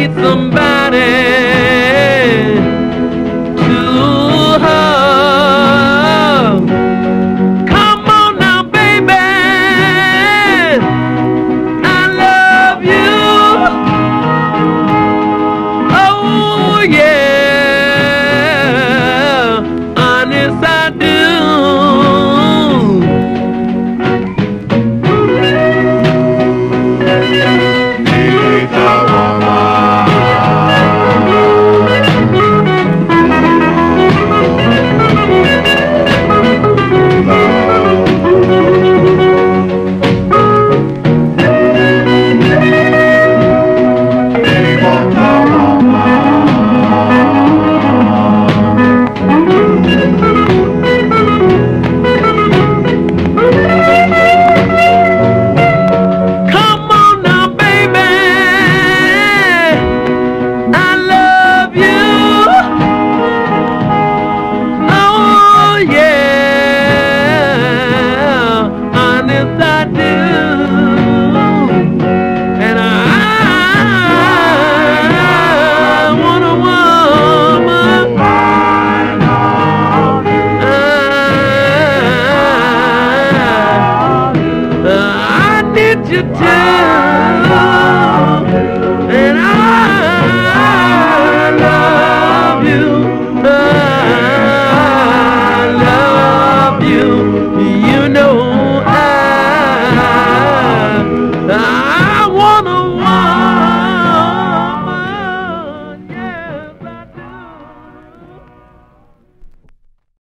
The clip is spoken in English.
need somebody down.